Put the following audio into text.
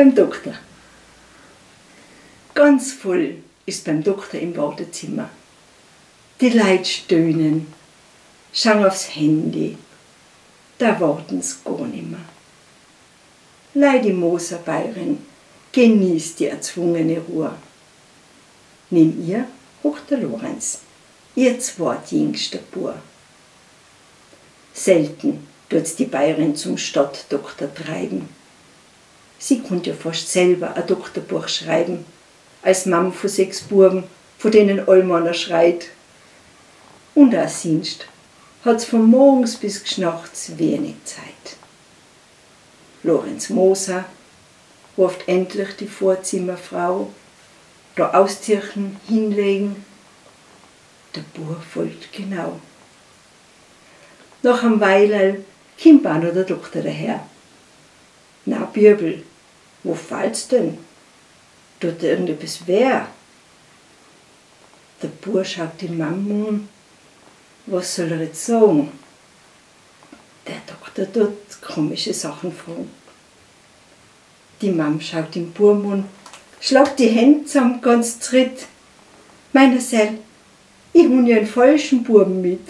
beim Doktor. Ganz voll ist beim Doktor im Wartezimmer. Die Leute stöhnen, schauen aufs Handy. Da warten's gar nimmer. Lady Moser Bayern genießt die erzwungene Ruhe. Neben ihr hockt Lorenz, ihr zweitjüngster Bur. Selten tut's die Bayerin zum Stadtdoktor treiben. Sie konnte ja fast selber ein Doktorbuch schreiben, als Mam von sechs Buben, von denen allmanner schreit. Und als Dienst hat's von morgens bis geschnachts wenig Zeit. Lorenz Moser ruft endlich die Vorzimmerfrau, da auszirchen, hinlegen. Der Bub folgt genau. Nach einem Weilerl kommt auch noch der Doktor daher. Na, Bübel, wo fallt's denn? Tut dir irgendetwas weh? Der Bub schaut die Mama an. Was soll er jetzt sagen? Der Doktor tut komische Sachen fragen. Die Mam schaut den Burm an, schlagt die Hände zusammen, ganz tritt. Meiner Seel, ich hun ja einen falschen Buben mit.